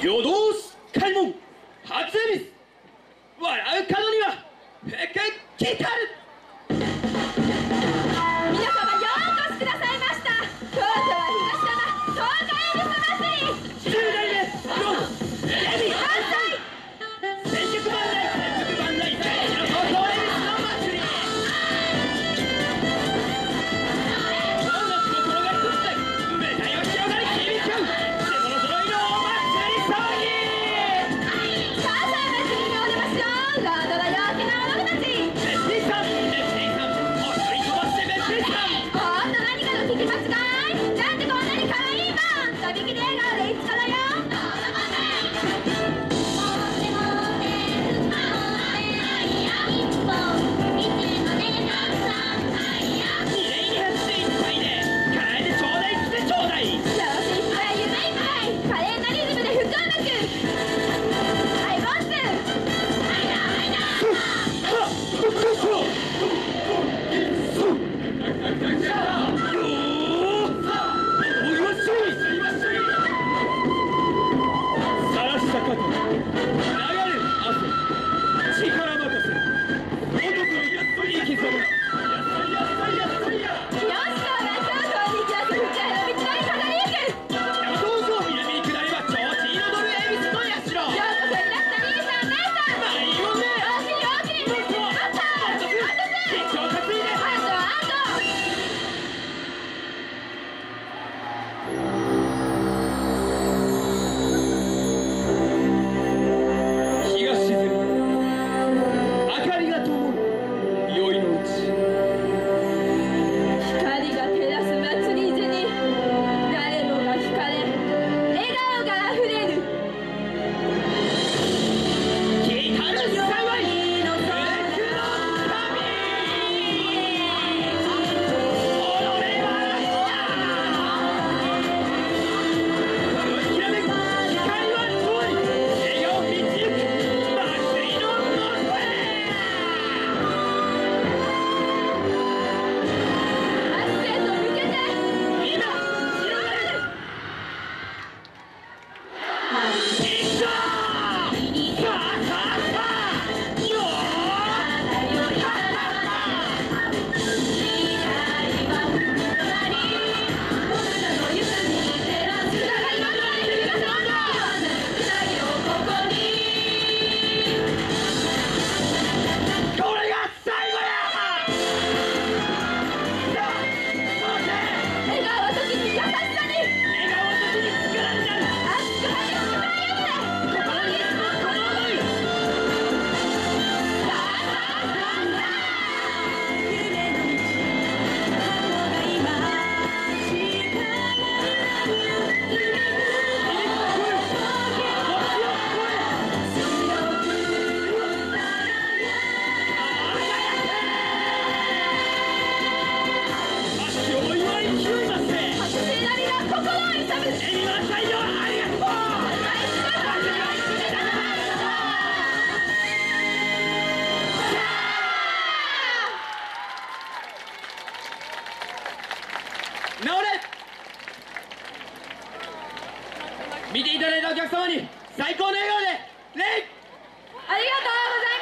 夜通し開門初恵比寿見ていただいたお客様に最高の笑顔で礼！ありがとうございます。